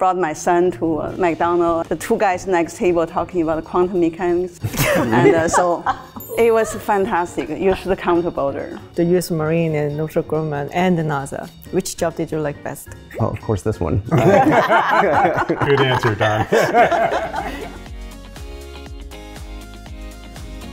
brought my son to uh, McDonald's. The two guys next table talking about quantum mechanics, and uh, so it was fantastic. You should come to Boulder. The U.S. Marine and Northrop Grumman and NASA. Which job did you like best? Oh, of course, this one. Good answer, Don.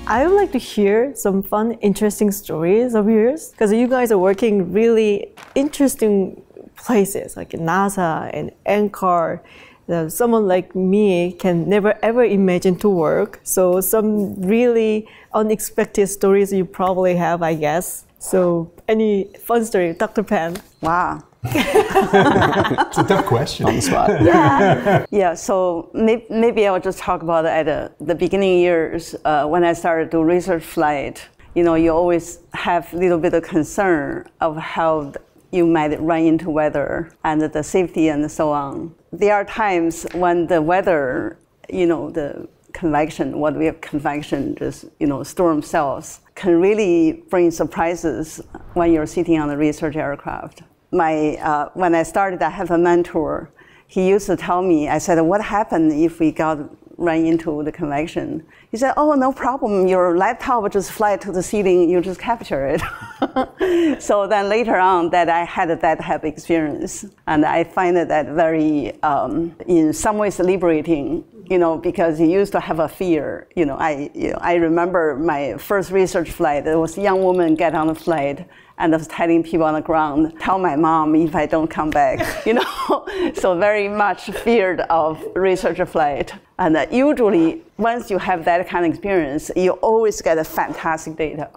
I would like to hear some fun, interesting stories of yours because you guys are working really interesting places like NASA and NCAR. That someone like me can never ever imagine to work. So some really unexpected stories you probably have, I guess. So any fun story, Dr. Pan? Wow. It's a tough question. on the spot. Yeah, yeah. so may- maybe I'll just talk about at the, the beginning years uh, when I started to research flight. You know, you always have a little bit of concern of how th- you might run into weather and the safety and so on. There are times when the weather, you know, the convection, what we have convection, just you know, storm cells, can really bring surprises when you're sitting on a research aircraft. My uh, when I started, I have a mentor. He used to tell me, I said, "What happened if we got run into the convection?" He said, "Oh, no problem. Your laptop just fly to the ceiling. You just capture it." so then later on, that I had that type experience, and I find that very, um, in some ways, liberating you know, because you used to have a fear. You know, I, you know, I remember my first research flight. There was a young woman get on the flight and I was telling people on the ground, tell my mom if I don't come back. You know, so very much feared of research flight. And uh, usually, once you have that kind of experience, you always get a fantastic data.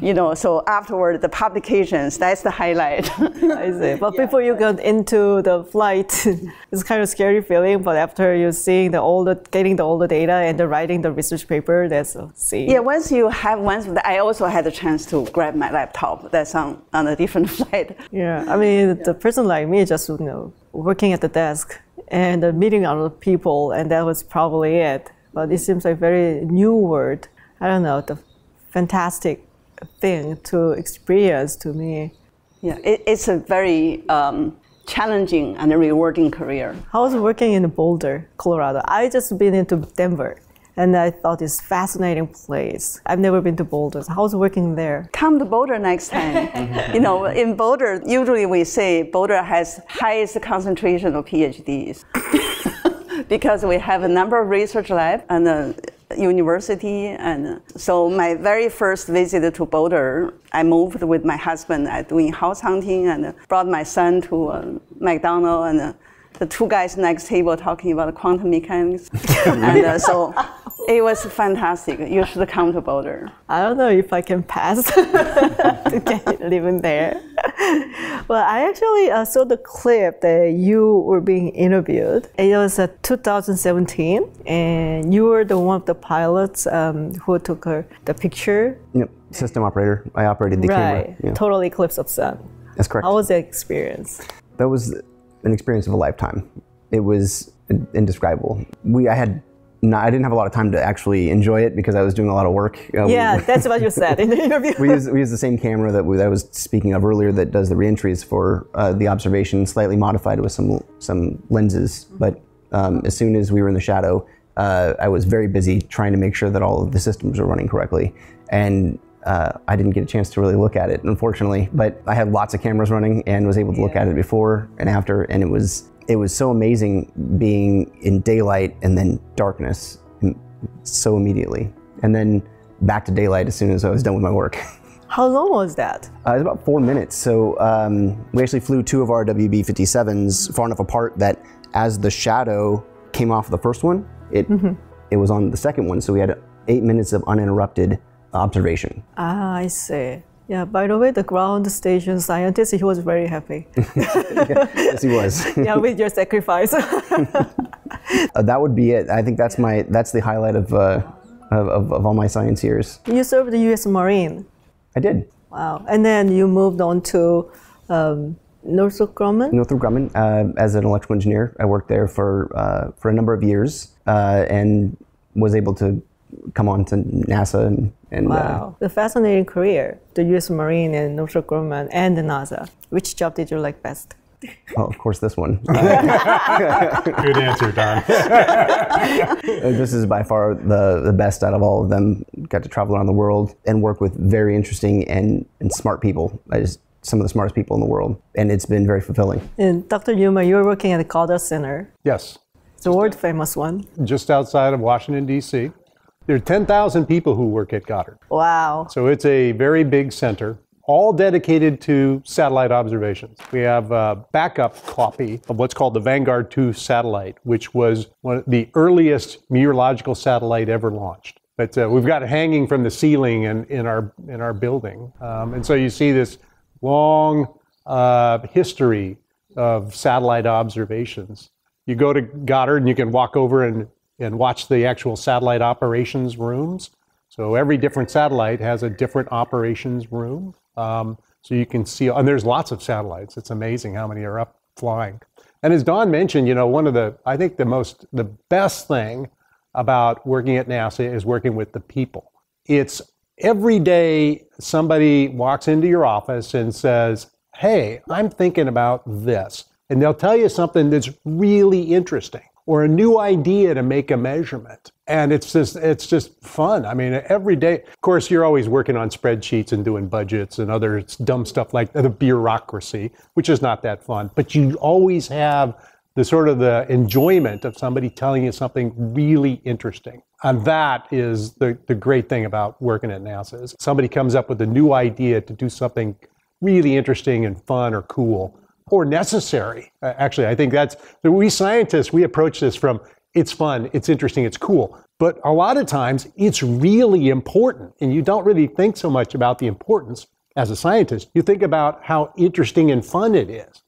You know, so afterward, the publications, that's the highlight. I see. But before you got into the flight, it's kind of scary feeling. But after you seeing the older, getting the older data and the writing the research paper, that's a see. Yeah, once you have once, I also had a chance to grab my laptop. That's on, on a different flight. Yeah, I mean, the person like me just you know working at the desk and uh, meeting other people, and that was probably it. But it seems like very new word. I don't know the fantastic thing to experience to me. Yeah, it, it's a very um, challenging and rewarding career. I was working in Boulder, Colorado. I just been into Denver, and I thought it's fascinating place. I've never been to Boulder. So I working there. Come to Boulder next time. you know, in Boulder, usually we say Boulder has highest concentration of PhDs because we have a number of research labs and a university. And so my very first visit to Boulder, I moved with my husband uh, doing house hunting and brought my son to uh, McDonald's and uh, the two guys next table talking about quantum mechanics. and uh, so it was fantastic. You should come to Boulder. I don't know if I can pass to get living there. Well, I actually uh, saw the clip that you were being interviewed. It was uh, 2017, and you were the one of the pilots um, who took uh, the picture. Yep. System operator. I operated the right. camera. Yeah. Total eclipse of sun. That's correct. How was the experience? that was an experience of a lifetime. It was indescribable. We, I had, not, I didn't have a lot of time to actually enjoy it because I was doing a lot of work. Uh, we- Yeah, that's what you said in the interview. we use, we use the same camera that, we, that I was speaking of earlier that does the reentries for uh, the observation, slightly modified with some some lenses. But um, as soon as we were in the shadow, uh, I was very busy trying to make sure that all of the systems were running correctly, and uh, I didn't get a chance to really look at it, unfortunately. But I had lots of cameras running and was able to look at it before and after, and it was it was so amazing being in daylight and then darkness mm, so immediately, and then back to daylight as soon as I was done with my work. How long was that? Uh, it was about four minutes. So um, we actually flew two of our WB-57s far enough apart that as the shadow came off the first one, it it was on the second one. So we had eight minutes of uninterrupted observation. Ah, I see. Yeah, by the way, the ground station scientist, he was very happy. yes, he was. yeah, with your sacrifice. Uh, that would be it. I think that's my that's the highlight of, uh, of, of of all my science years. you served the U.S. Marine. I did. Wow. And then you moved on to um, Northrop Grumman. Northrop Grumman uh, as an electrical engineer. I worked there for uh, for a number of years uh, and was able to come on to NASA and, and uh, Wow. The fascinating career. The U.S. Marine and Northrop Grumman and the NASA. Which job did you like best? Well, of course, this one. Good answer, Don. Uh, this is by far the, the best out of all of them. Got to travel around the world and work with very interesting and, and smart people. I just some of the smartest people in the world, and it's been very fulfilling. And Dr. Newman, you're working at the Goddard Center, yes, the world famous one. just outside of Washington, D.C. There are 10,000 people who work at Goddard. Wow. So it's a very big center, all dedicated to satellite observations. We have a backup copy of what's called the Vanguard 2 satellite, which was one of the earliest meteorological satellite ever launched. But uh, we've got it hanging from the ceiling in, in our in our building, um, and so you see this long uh, history of satellite observations. You go to Goddard and you can walk over and, and watch the actual satellite operations rooms. So every different satellite has a different operations room. Um, so you can see, and there's lots of satellites. It's amazing how many are up flying. And as Don mentioned, you know, one of the, I think the most, the best thing about working at NASA is working with the people. It's every day somebody walks into your office and says, Hey, I'm thinking about this. And they'll tell you something that's really interesting or a new idea to make a measurement. And it's just it's just fun. I mean, every day. Of course, you're always working on spreadsheets and doing budgets and other dumb stuff like the bureaucracy, which is not that fun. But you always have the sort of the enjoyment of somebody telling you something really interesting. And that is the, the great thing about working at NASA is somebody comes up with a new idea to do something really interesting and fun or cool or necessary. Uh, Actually, I think that's the we scientists we approach this from it's fun, it's interesting, it's cool. But a lot of times it's really important, and you don't really think so much about the importance as a scientist. You think about how interesting and fun it is.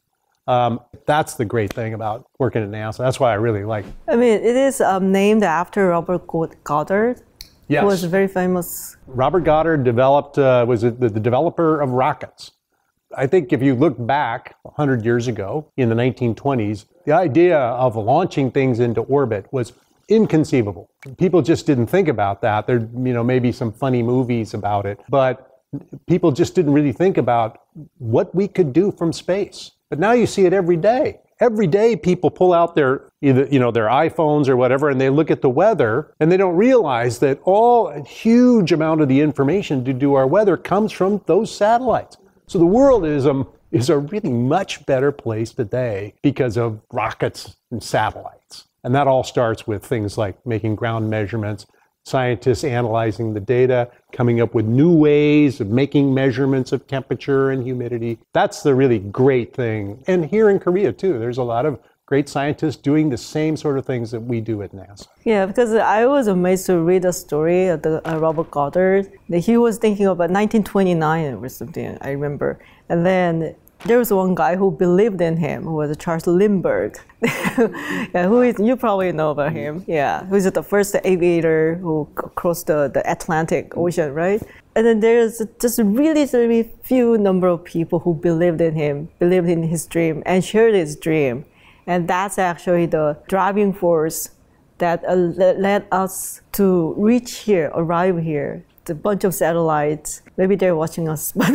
Um, that's the great thing about working at NASA. That's why I really like. it. I mean, it is um, named after Robert Goddard, Yes. who was very famous. Robert Goddard developed uh, was the, the developer of rockets. I think if you look back 100 years ago in the 1920s, the idea of launching things into orbit was inconceivable. People just didn't think about that. There, you know, maybe some funny movies about it, but people just didn't really think about what we could do from space. But now you see it every day. Every day people pull out their either you know their iPhones or whatever and they look at the weather and they don't realize that all a huge amount of the information to do our weather comes from those satellites. So the world is a is a really much better place today because of rockets and satellites. And that all starts with things like making ground measurements, scientists analyzing the data, coming up with new ways of making measurements of temperature and humidity. That's the really great thing. And here in Korea, too, there's a lot of great scientists doing the same sort of things that we do at NASA. Yeah, because I was amazed to read a story of the uh, Robert Goddard. That he was thinking about 1929 or something. I remember, and then there was one guy who believed in him, who was Charles Lindbergh. yeah, who is you probably know about him? Yeah, who is the first aviator who c- crossed the, the Atlantic Ocean, right? And then there's just really, really few number of people who believed in him, believed in his dream, and shared his dream, and that's actually the driving force that uh, led us to reach here, arrive here. The bunch of satellites, maybe they're watching us, but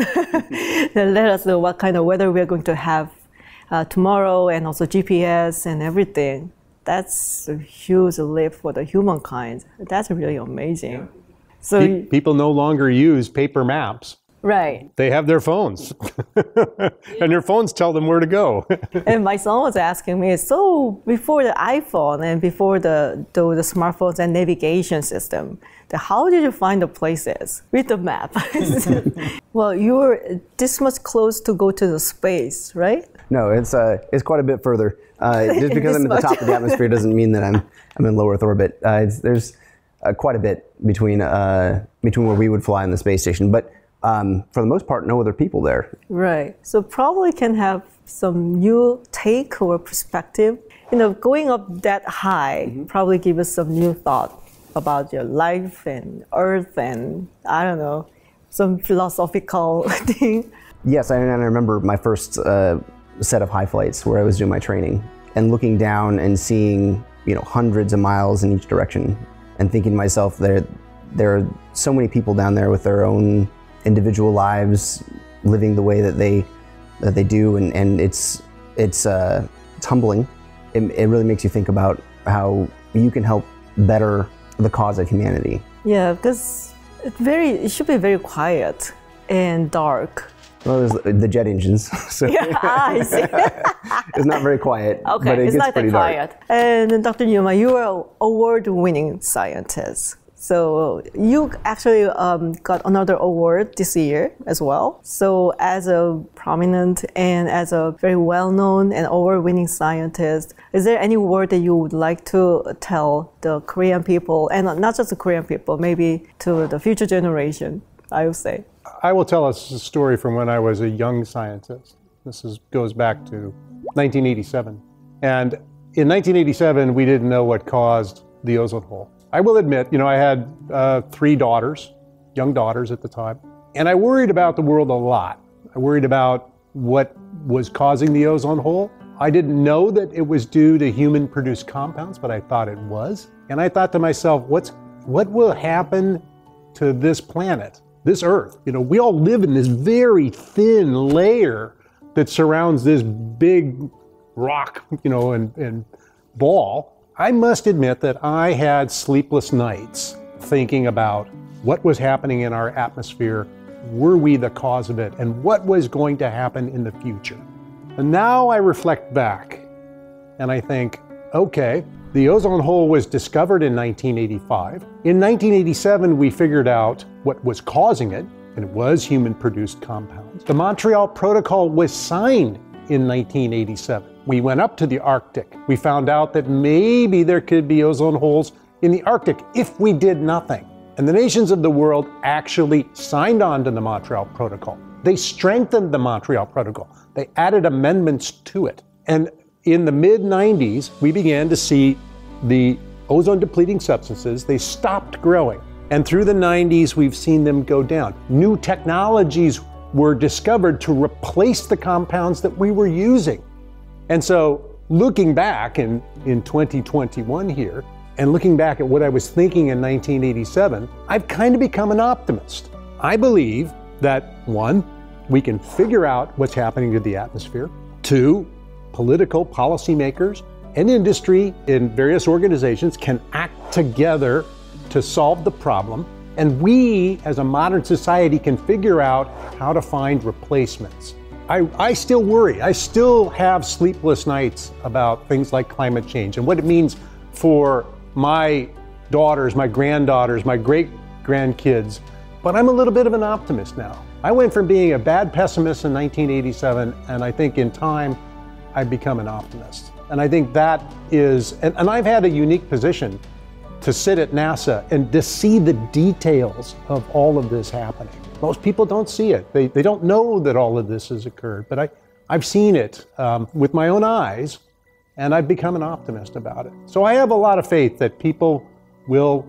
they let us know what kind of weather we're going to have uh, tomorrow, and also GPS and everything. That's a huge leap for the humankind. That's really amazing. So, Pe- People no longer use paper maps. Right. They have their phones, and their phones tell them where to go. and my son was asking me, so before the iPhone and before the, the, the smartphones and navigation system, the, how did you find the places with the map? well, you were this much close to go to the space, right? No, it's uh, it's quite a bit further. Uh, just because I'm at the top of the atmosphere doesn't mean that I'm I'm in low Earth orbit. Uh, it's, there's uh, quite a bit between uh, between where we would fly and the space station, but um, for the most part, no other people there. Right. So probably can have some new take or perspective. You know, going up that high probably give us some new thought about your life and Earth and I don't know, some philosophical thing. Yes, I, and I remember my first uh, set of high flights where I was doing my training and looking down and seeing you know hundreds of miles in each direction and thinking to myself there there are so many people down there with their own individual lives living the way that they that they do and, and it's it's uh, it's humbling. It, it really makes you think about how you can help better the cause of humanity. Yeah, because it's very it should be very quiet and dark. Well, there's the jet engines, so ah, I see. it's not very quiet. Okay, but it it's gets not that pretty dark. quiet. And Dr. Newman, you are an award-winning scientist. So you actually um, got another award this year as well. So as a prominent and as a very well-known and award-winning scientist, is there any word that you would like to tell the Korean people, and not just the Korean people, maybe to the future generation? I would say. I will tell us a story from when I was a young scientist. This is, goes back to 1987. And in 1987, we didn't know what caused the ozone hole. I will admit, you know, I had uh, three daughters, young daughters at the time, and I worried about the world a lot. I worried about what was causing the ozone hole. I didn't know that it was due to human produced compounds, but I thought it was. And I thought to myself, what's, what will happen to this planet, this Earth? You know, we all live in this very thin layer that surrounds this big rock, you know, and, and ball. I must admit that I had sleepless nights thinking about what was happening in our atmosphere, were we the cause of it, and what was going to happen in the future. And now I reflect back and I think, okay, the ozone hole was discovered in 1985. In 1987, we figured out what was causing it, and it was human produced compounds. The Montreal Protocol was signed in 1987. We went up to the Arctic. We found out that maybe there could be ozone holes in the Arctic if we did nothing. And the nations of the world actually signed on to the Montreal Protocol. They strengthened the Montreal Protocol. They added amendments to it. And in the mid 90s, we began to see the ozone depleting substances, they stopped growing. And through the 90s, we've seen them go down. New technologies were discovered to replace the compounds that we were using. And so, looking back in, in 2021 here, and looking back at what I was thinking in 1987, I've kind of become an optimist. I believe that one, we can figure out what's happening to the atmosphere. Two, political policymakers and industry in various organizations can act together to solve the problem. And we, as a modern society, can figure out how to find replacements. I, I still worry. I still have sleepless nights about things like climate change and what it means for my daughters, my granddaughters, my great grandkids. But I'm a little bit of an optimist now. I went from being a bad pessimist in 1987, and I think in time, I've become an optimist. And I think that is, and, and I've had a unique position to sit at NASA and to see the details of all of this happening. Most people don't see it. They, they don't know that all of this has occurred, but I, I've seen it um, with my own eyes, and I've become an optimist about it. So I have a lot of faith that people will,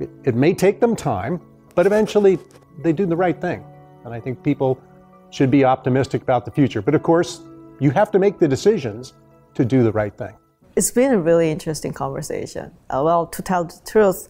it, it may take them time, but eventually they do the right thing. And I think people should be optimistic about the future. But of course, you have to make the decisions to do the right thing. It's been a really interesting conversation. Uh, well, to tell the truth,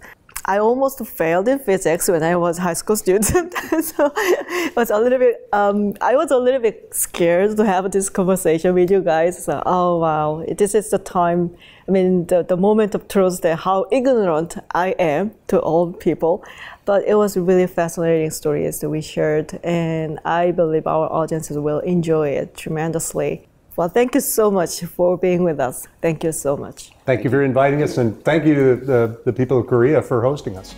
I almost failed in physics when I was high school student. so it was a little bit, um, I was a little bit scared to have this conversation with you guys. So, oh wow, this is the time, I mean, the, the moment of truth that how ignorant I am to all people. But it was really fascinating stories that we shared, and I believe our audiences will enjoy it tremendously. Well, thank you so much for being with us. Thank you so much. Thank you for inviting us, and thank you to the, the people of Korea for hosting us.